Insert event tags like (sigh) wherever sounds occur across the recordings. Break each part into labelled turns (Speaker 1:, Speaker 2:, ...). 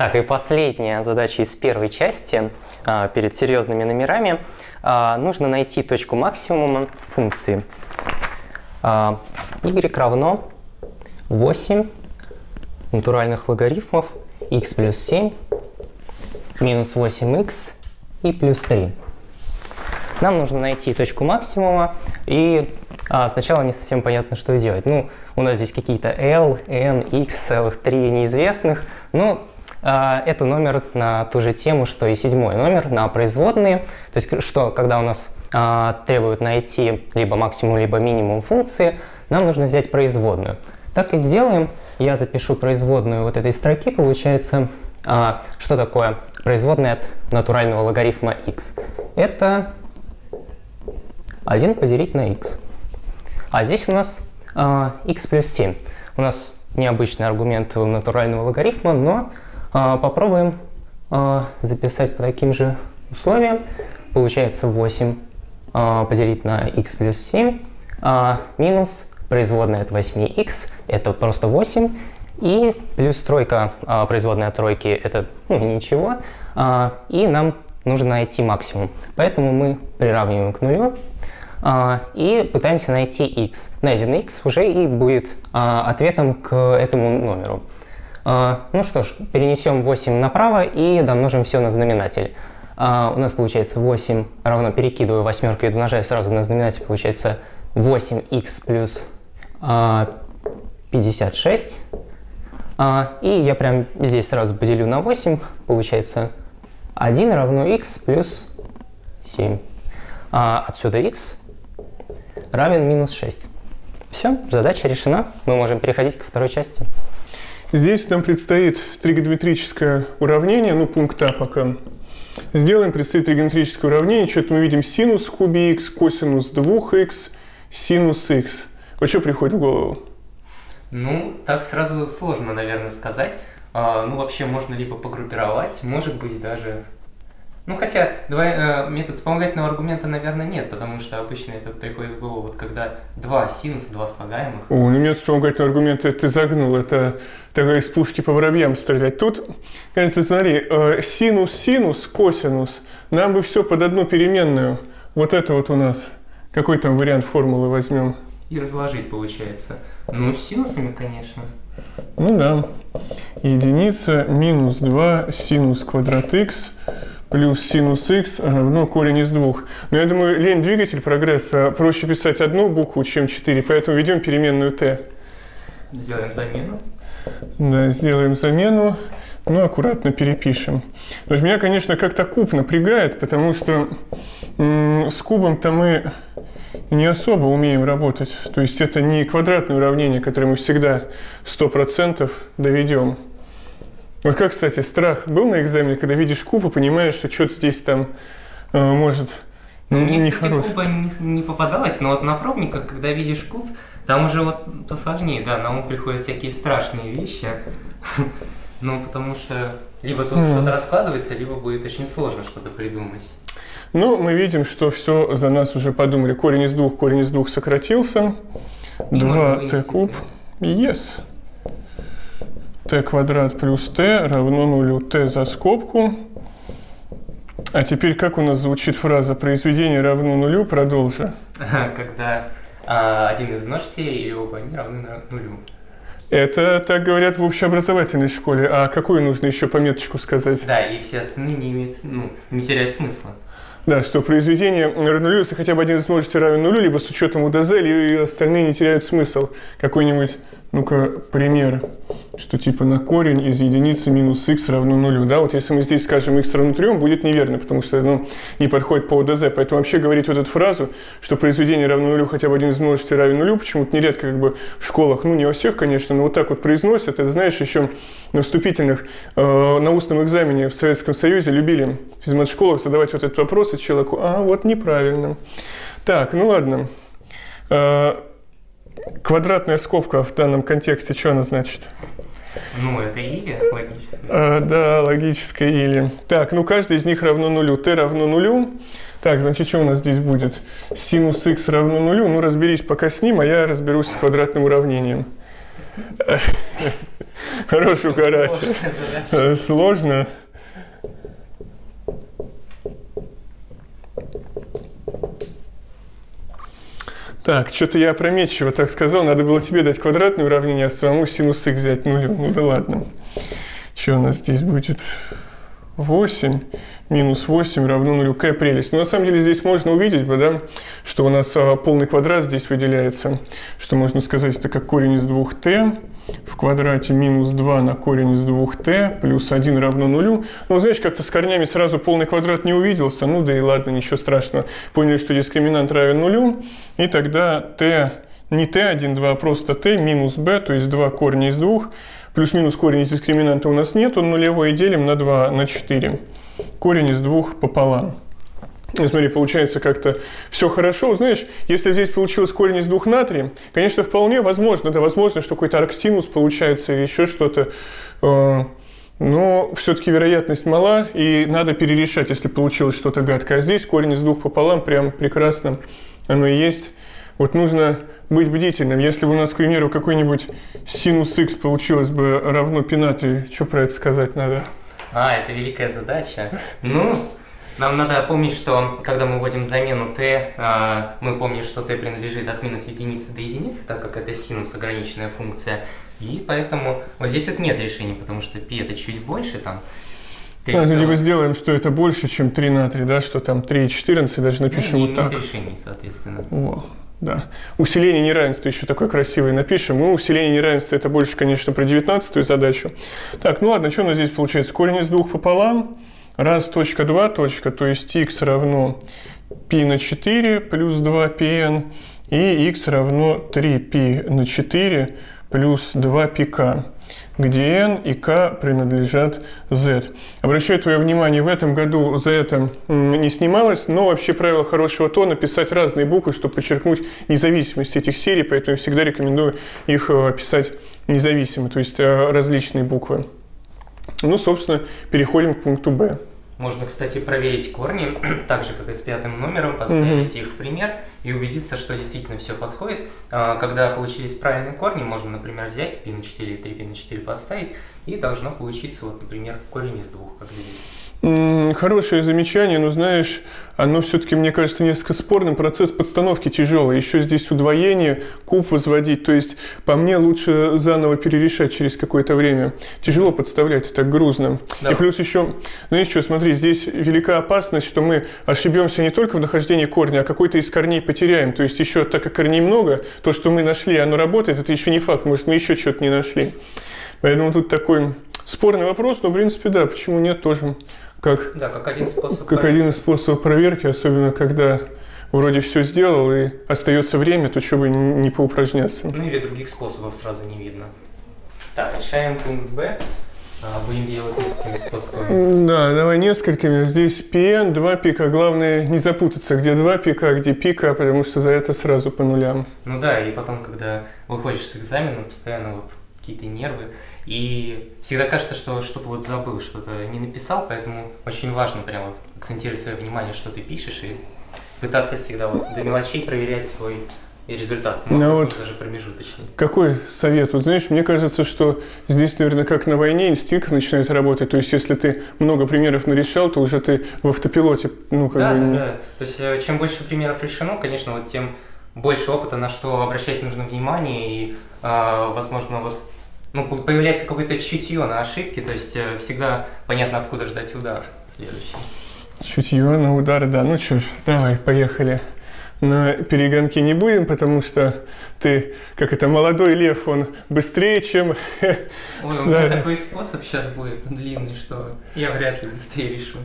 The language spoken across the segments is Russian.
Speaker 1: Так, и последняя задача из первой части а, перед серьезными номерами. А, нужно найти точку максимума функции. А, y равно 8 натуральных логарифмов x плюс 7 минус 8x и плюс 3. Нам нужно найти точку максимума, и а, сначала не совсем понятно, что делать. Ну, у нас здесь какие-то L, N, X, целых три неизвестных, но а, это номер на ту же тему, что и седьмой номер, на производные. То есть, что когда у нас а, требуют найти либо максимум, либо минимум функции, нам нужно взять производную. Так и сделаем. Я запишу производную вот этой строки. Получается, а, что такое производная от натурального логарифма x? Это 1 поделить на x. А здесь у нас а, x плюс 7. У нас необычный аргумент натурального логарифма, но а, попробуем а, записать по таким же условиям. Получается 8 а, поделить на x плюс 7 а, минус производная от 8x, это просто 8, и плюс тройка, а, производная от тройки, это ну, ничего, а, и нам нужно найти максимум. Поэтому мы приравниваем к нулю а, и пытаемся найти x. Найденный x уже и будет а, ответом к этому номеру. А, ну что ж, перенесем 8 направо и домножим все на знаменатель. А, у нас получается 8 равно, перекидываю восьмерку и умножаю сразу на знаменатель, получается 8х плюс 56. А, и я прям здесь сразу поделю на 8, получается 1 равно x плюс 7. А отсюда x равен минус 6. Все, задача решена. Мы можем переходить ко второй части.
Speaker 2: Здесь нам предстоит тригонометрическое уравнение, ну пункт А пока. Сделаем, предстоит тригонометрическое уравнение. Что-то мы видим синус в кубе x, косинус 2х, синус x. Вот что приходит в голову?
Speaker 1: Ну, так сразу сложно, наверное, сказать. А, ну, вообще, можно либо погруппировать, может быть, даже... Ну, хотя, давай, э, метод вспомогательного аргумента, наверное, нет, потому что обычно это приходит в голову, вот когда два синуса, два слагаемых.
Speaker 2: О, ну метод вспомогательного аргумента ты загнул, это такая из пушки по воробьям стрелять. Тут, конечно, смотри, э, синус, синус, косинус, нам бы все под одну переменную. Вот это вот у нас. Какой там вариант формулы возьмем?
Speaker 1: И разложить получается. Ну, с синусами, конечно.
Speaker 2: Ну да. Единица минус 2 синус квадрат x плюс синус x равно корень из двух. Но я думаю, лень двигатель прогресса, проще писать одну букву, чем четыре, поэтому ведем переменную t.
Speaker 1: Сделаем замену.
Speaker 2: Да, сделаем замену. Ну, аккуратно перепишем. То есть меня, конечно, как-то куб напрягает, потому что с кубом-то мы не особо умеем работать. То есть это не квадратное уравнение, которое мы всегда 100% доведем. Вот как, кстати, страх был на экзамене, когда видишь куб и понимаешь, что что-то здесь там э, может
Speaker 1: ну, Мне, нехорошее. куба не, не попадалось, но вот на пробниках, когда видишь куб, там уже вот посложнее, да, на ум приходят всякие страшные вещи. (laughs) Ну, потому что либо тут что-то раскладывается, либо будет очень сложно что-то придумать.
Speaker 2: Ну, мы видим, что все за нас уже подумали. Корень из двух, корень из двух сократился. 2t куб. Yes. T квадрат плюс t равно нулю. t за скобку. А теперь как у нас звучит фраза «произведение равно нулю»? Продолжи.
Speaker 1: Когда а, один из множителей или оба они равны нулю.
Speaker 2: Это так говорят в общеобразовательной школе. А какую нужно еще пометочку сказать?
Speaker 1: Да, и все остальные не, имеют, ну, не теряют смысла.
Speaker 2: Да, что произведение равнулюется хотя бы один из множителей равен нулю, либо с учетом УДЗ, и остальные не теряют смысл. Какой-нибудь, ну-ка, пример, что типа на корень из единицы минус x равно нулю. Да, вот если мы здесь скажем x равно 3, будет неверно, потому что ну, не подходит по УДЗ. Поэтому вообще говорить вот эту фразу, что произведение равно нулю хотя бы один из множителей равен нулю, почему-то нередко как бы в школах, ну не во всех, конечно, но вот так вот произносят. Это знаешь, еще на вступительных, э, на устном экзамене в Советском Союзе любили в физмат-школах задавать вот этот вопрос, вопросы человеку, а вот неправильно. Так, ну ладно. Э, квадратная скобка в данном контексте, что она значит?
Speaker 1: Ну, это или логическое. А,
Speaker 2: да, логическое или. Так, ну каждый из них равно нулю. t равно нулю. Так, значит, что у нас здесь будет? Синус x равно нулю. Ну, разберись пока с ним, а я разберусь с квадратным уравнением. (laughs) Хорош укорать. Э, Сложно. Так, что-то я опрометчиво так сказал. Надо было тебе дать квадратное уравнение, а самому синус х взять нулю. Ну да ладно. Что у нас здесь будет? 8 минус 8 равно нулю. Какая прелесть. Но на самом деле здесь можно увидеть, бы, да, что у нас а, полный квадрат здесь выделяется. Что можно сказать, это как корень из 2t в квадрате минус 2 на корень из 2t плюс 1 равно нулю. Ну, знаешь, как-то с корнями сразу полный квадрат не увиделся. Ну да и ладно, ничего страшного. Поняли, что дискриминант равен нулю. И тогда t не t1, 2, а просто t минус b, то есть 2 корня из 2 Плюс-минус корень из дискриминанта у нас нет, он нулевой, и делим на 2 на 4. Корень из 2 пополам. И смотри, получается как-то все хорошо. Знаешь, если здесь получилось корень из двух натрия, конечно, вполне возможно, да, возможно, что какой-то арксинус получается или еще что-то. Э, но все-таки вероятность мала, и надо перерешать, если получилось что-то гадкое. А здесь корень из двух пополам прям прекрасно оно и есть. Вот нужно быть бдительным. Если бы у нас, к примеру, какой-нибудь синус x получилось бы равно пи что про это сказать надо?
Speaker 1: А, это великая задача. Ну, нам надо помнить, что когда мы вводим замену t, а, мы помним, что t принадлежит от минус единицы до единицы, так как это синус ограниченная функция. И поэтому вот здесь вот нет решения, потому что π это чуть больше, там
Speaker 2: а, ну, либо сделаем, что это больше, чем 3 на 3, да, что там 3,14, даже напишем ну, вот так.
Speaker 1: решений, соответственно.
Speaker 2: О, да. Усиление неравенства еще такое красивое напишем. Ну, усиление неравенства это больше, конечно, про 19 задачу. Так, ну ладно, что у нас здесь получается? Корень из двух пополам. Раз, точка, два, точка, то есть x равно π на 4 плюс 2 pn. И x равно 3π на 4 плюс 2 pk где n и k принадлежат z. Обращаю твое внимание, в этом году за это не снималось, но вообще правило хорошего тона писать разные буквы, чтобы подчеркнуть независимость этих серий, поэтому всегда рекомендую их э, писать независимо, то есть э, различные буквы. Ну, собственно, переходим к пункту b.
Speaker 1: Можно, кстати, проверить корни, (clears throat) так же, как и с пятым номером, поставить mm-hmm. их в пример и убедиться, что действительно все подходит. А, когда получились правильные корни, можно, например, взять π на 4 и 3 π на 4 поставить, и должно получиться, вот, например, корень из двух, как здесь.
Speaker 2: Хорошее замечание, но знаешь, оно все-таки, мне кажется, несколько спорным. Процесс подстановки тяжелый. Еще здесь удвоение, куб возводить. То есть, по мне, лучше заново перерешать через какое-то время. Тяжело подставлять, так грузно. Да. И плюс еще, ну еще, смотри, здесь велика опасность, что мы ошибемся не только в нахождении корня, а какой-то из корней потеряем. То есть, еще, так как корней много, то, что мы нашли, оно работает, это еще не факт. Может, мы еще что-то не нашли. Поэтому тут такой спорный вопрос, но, в принципе, да, почему нет, тоже как,
Speaker 1: да, как один способ
Speaker 2: как один из способов проверки, особенно когда вроде все сделал и остается время, то что бы не поупражняться.
Speaker 1: Ну или других способов сразу не видно. Так, решаем пункт Б. А, будем делать несколькими способами.
Speaker 2: Да, давай несколькими. Здесь PN, два пика. Главное не запутаться, где два пика, а где пика, потому что за это сразу по нулям.
Speaker 1: Ну да, и потом, когда выходишь с экзамена, постоянно вот какие-то нервы. И всегда кажется, что что-то вот забыл, что-то не написал, поэтому очень важно прям вот акцентировать свое внимание, что ты пишешь, и пытаться всегда вот до мелочей проверять свой результат, может, ну, вот даже промежуточный.
Speaker 2: Какой совет? Вот знаешь, мне кажется, что здесь, наверное, как на войне, инстинкт начинает работать. То есть, если ты много примеров нарешал, то уже ты в автопилоте, ну, как
Speaker 1: да,
Speaker 2: бы...
Speaker 1: Да, то есть, э, чем больше примеров решено, конечно, вот тем больше опыта, на что обращать нужно внимание, и, возможно, вот ну, появляется какое-то чутье на ошибки, то есть э, всегда понятно, откуда ждать удар следующий.
Speaker 2: Чутье на удар, да. Ну что ж, давай, поехали. На перегонки не будем, потому что ты, как это, молодой лев, он быстрее, чем... (laughs)
Speaker 1: Ой, у меня такой способ сейчас будет длинный, что я вряд ли быстрее решу.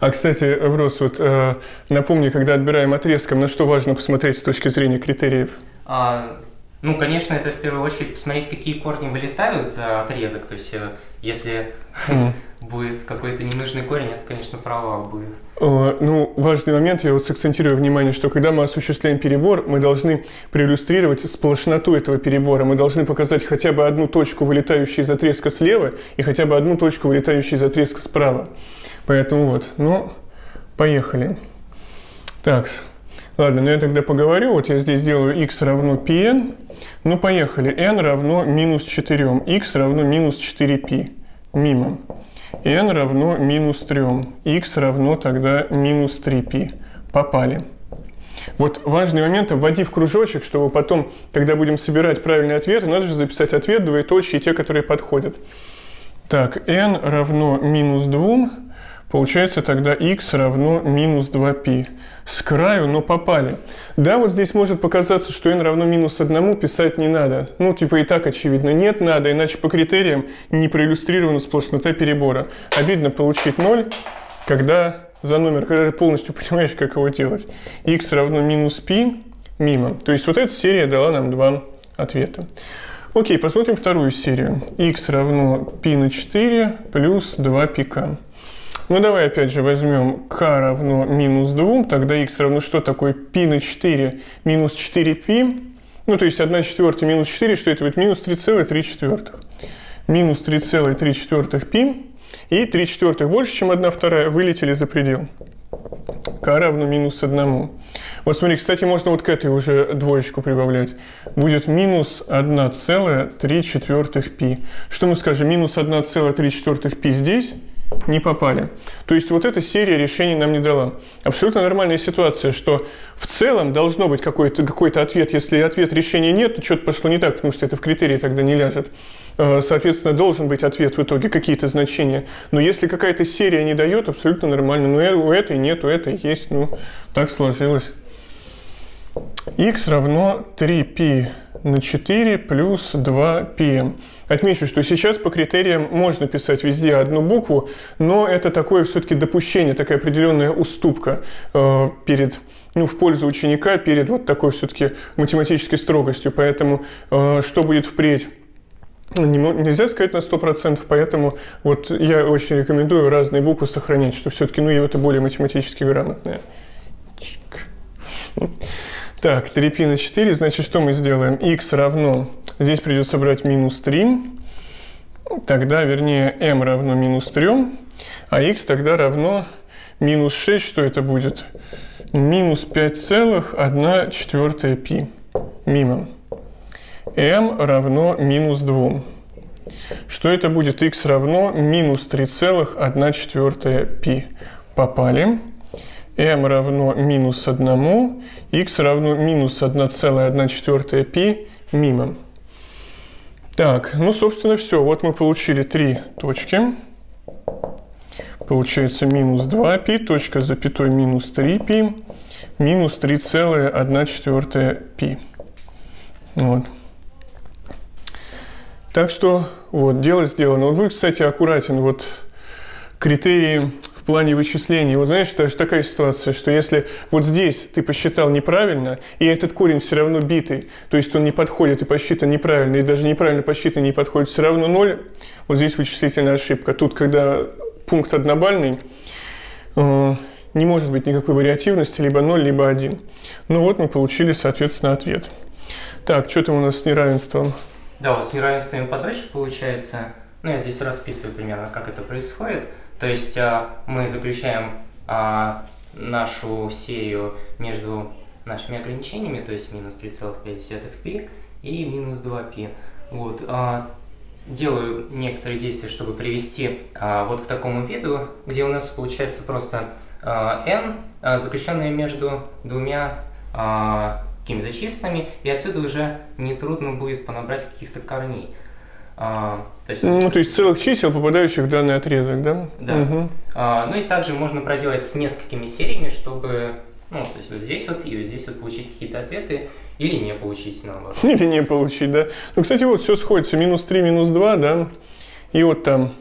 Speaker 2: А, кстати, Врос, вот э, напомни, когда отбираем отрезком, на что важно посмотреть с точки зрения критериев?
Speaker 1: А, ну, конечно, это в первую очередь посмотреть, какие корни вылетают за отрезок. То есть, э, если mm. (laughs) будет какой-то ненужный корень, это, конечно, провал будет.
Speaker 2: Ну, важный момент, я вот сакцентирую внимание, что когда мы осуществляем перебор, мы должны проиллюстрировать сплошноту этого перебора. Мы должны показать хотя бы одну точку, вылетающую из отрезка слева, и хотя бы одну точку, вылетающую из отрезка справа. Поэтому вот, ну, поехали. Так, Ладно, ну я тогда поговорю. Вот я здесь делаю x равно pn. Ну, поехали. n равно минус 4. x равно минус 4p. Мимо. n равно минус 3. x равно тогда минус 3p. Попали. Вот важный момент, вводи в кружочек, чтобы потом, когда будем собирать правильные ответы, надо же записать ответ, двоеточие, те, которые подходят. Так, n равно минус 2, получается тогда x равно минус 2π. С краю, но попали. Да, вот здесь может показаться, что n равно минус 1 писать не надо. Ну, типа и так очевидно. Нет, надо, иначе по критериям не проиллюстрирована сплошнота перебора. Обидно получить 0, когда за номер, когда ты полностью понимаешь, (laughs) как его делать. x равно минус π мимо. То есть вот эта серия дала нам два ответа. Окей, посмотрим вторую серию. x равно π на 4 плюс 2 пк. Ну давай опять же возьмем k равно минус 2, тогда x равно что такое π на 4 минус 4π. Ну то есть 1 четвертая минус 4, что это будет минус 3,3 четвертых. Минус 3,3 четвертых π и 3 четвертых больше, чем 1 вторая, вылетели за предел. k равно минус 1. Вот смотри, кстати, можно вот к этой уже двоечку прибавлять. Будет минус 1,3 четвертых π. Что мы скажем? Минус 1,3 четвертых π здесь не попали. То есть вот эта серия решений нам не дала. Абсолютно нормальная ситуация, что в целом должно быть какой-то какой ответ. Если ответ решения нет, то что-то пошло не так, потому что это в критерии тогда не ляжет. Э, соответственно, должен быть ответ в итоге, какие-то значения. Но если какая-то серия не дает, абсолютно нормально. Но ну, у этой нет, у этой есть. Ну, так сложилось. x равно 3π на 4 плюс 2πm. Отмечу, что сейчас по критериям можно писать везде одну букву, но это такое все-таки допущение, такая определенная уступка э, перед ну, в пользу ученика перед вот такой все-таки математической строгостью. Поэтому э, что будет впредь? нельзя сказать на 100%, поэтому вот я очень рекомендую разные буквы сохранять, что все-таки ну, это более математически грамотное. Так, 3π на 4, значит, что мы сделаем? x равно, Здесь придется брать минус 3. Тогда, вернее, m равно минус 3, а x тогда равно минус 6. Что это будет? Минус 5,1 четвертая π. Мимо. m равно минус 2. Что это будет? x равно минус 3,1 четвертая π. Попали m равно минус 1, x равно минус 1,1 пи мимо. Так, ну, собственно, все. Вот мы получили три точки. Получается минус 2π, точка запятой минус 3π, минус 3,1 четвертая π. Вот. Так что вот, дело сделано. Вот будь, кстати, аккуратен. Вот критерии в плане вычислений. Вот знаешь, даже такая ситуация, что если вот здесь ты посчитал неправильно, и этот корень все равно битый, то есть он не подходит и посчитан неправильно, и даже неправильно посчитан не подходит, все равно ноль, вот здесь вычислительная ошибка. Тут, когда пункт однобальный, э, не может быть никакой вариативности, либо 0, либо 1. Ну вот мы получили, соответственно, ответ. Так, что там у нас с неравенством?
Speaker 1: Да, вот с неравенствами подальше получается, ну я здесь расписываю примерно, как это происходит. То есть а, мы заключаем а, нашу серию между нашими ограничениями, то есть минус 3,5π и минус 2π. Вот, а, делаю некоторые действия, чтобы привести вот к такому виду, где у нас получается просто n, заключенное между двумя какими-то числами, и отсюда уже нетрудно будет понабрать каких-то корней.
Speaker 2: А, то есть, ну, то есть целых чисел, попадающих в данный отрезок, да?
Speaker 1: Да. Угу. А, ну и также можно проделать с несколькими сериями, чтобы, ну, то есть вот здесь вот и вот здесь вот получить какие-то ответы, или не получить, наоборот.
Speaker 2: Или не получить, да. Ну, кстати, вот все сходится, минус 3, минус 2, да, и вот там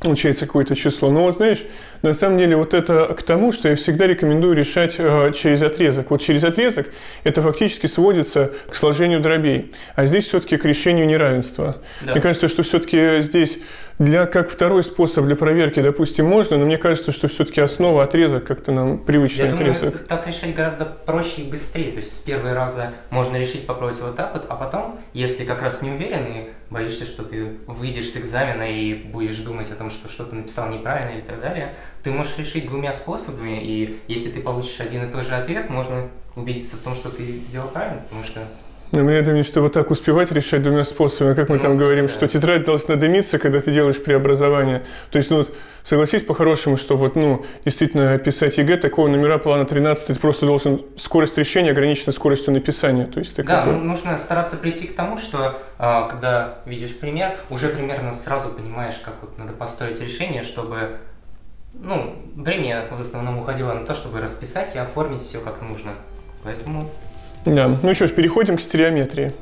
Speaker 2: получается какое-то число. Но вот знаешь, на самом деле вот это к тому, что я всегда рекомендую решать э, через отрезок. Вот через отрезок это фактически сводится к сложению дробей, а здесь все-таки к решению неравенства. Да. Мне кажется, что все-таки здесь для, как второй способ для проверки, допустим, можно, но мне кажется, что все-таки основа отрезок как-то нам привычный Я отрезок.
Speaker 1: Думаю, так решать гораздо проще и быстрее. То есть с первого раза можно решить попробовать вот так вот, а потом, если как раз не уверен и боишься, что ты выйдешь с экзамена и будешь думать о том, что что-то написал неправильно и так далее, ты ты можешь решить двумя способами, и если ты получишь один и тот же ответ, можно убедиться в том, что ты сделал правильно, потому что
Speaker 2: но мне думаю, что вот так успевать решать двумя способами, как мы ну, там говорим, да. что тетрадь должна дымиться, когда ты делаешь преобразование. То есть, ну вот, согласись по-хорошему, что вот, ну, действительно, писать ЕГЭ, такого номера плана 13, ты просто должен, скорость решения ограничена скоростью написания. То есть,
Speaker 1: да, как бы... нужно стараться прийти к тому, что, а, когда видишь пример, уже примерно сразу понимаешь, как вот надо построить решение, чтобы ну, время в основном уходило на то, чтобы расписать и оформить все как нужно. Поэтому
Speaker 2: да, ну что ж, переходим к стереометрии.